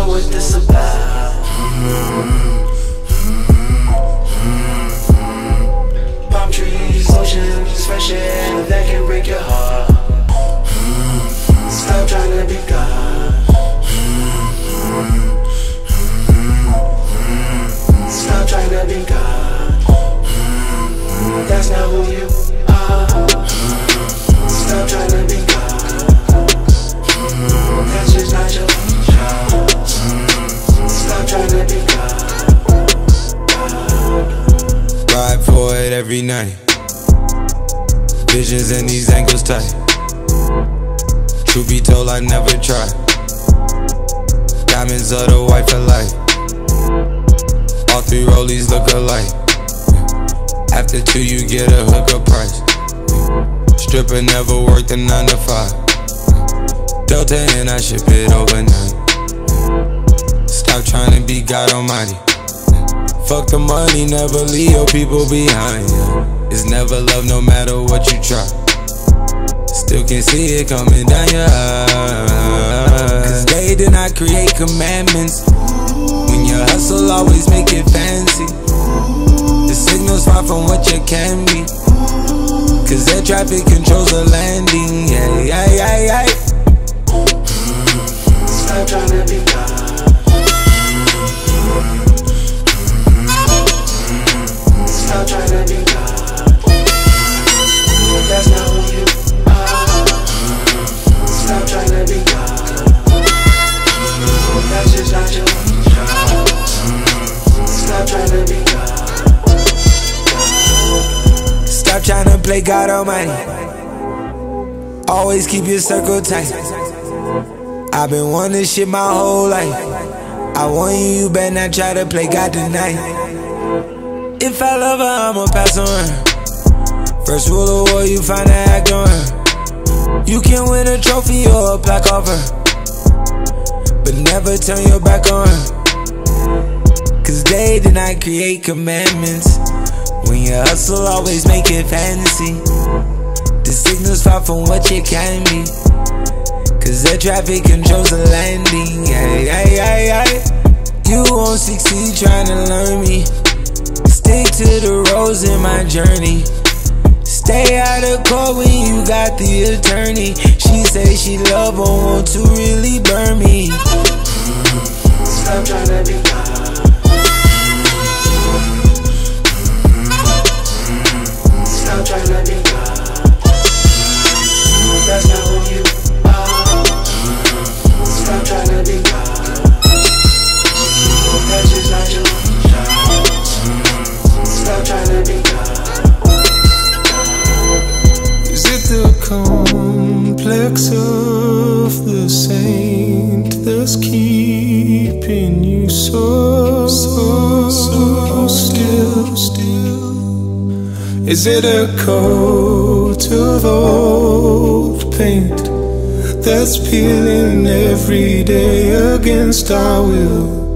know what this about. Palm trees, oceans, fresh air every night. Visions in these angles tight. Truth be told, I never tried. Diamonds of the white for life. All three rollies look alike. After two, you get a hooker price. Stripper never worked a nine to five. Delta and I ship it overnight. Stop trying to be God Almighty. Fuck the money, never leave your people behind. It's never love, no matter what you try. Still can see it coming down your eyes. Cause they did not create commandments. When your hustle, always make it fancy. The signal's far from what you can be. Cause air traffic controls the landing. Yeah, yeah, yeah, yeah. Stop trying to be. Play God Almighty. Always keep your circle tight. I've been wanting shit my whole life. I want you, you better not try to play God tonight. If I love her, I'ma pass on her. First rule of war, you find to act on her. You can win a trophy or a plaque off her. But never turn your back on her. Cause they did not create commandments. When you hustle, always make it fantasy. The signal's far from what you can be. Cause the traffic controls the landing. Ay, ay, ay, ay. You won't succeed trying to learn me. Stick to the roads in my journey. Stay out of court when you got the attorney. She say she love but want to really burn me. Stop trying to be God. Complex of the saint that's keeping you so, so, so still, still? Is it a coat of old paint that's peeling every day against our will?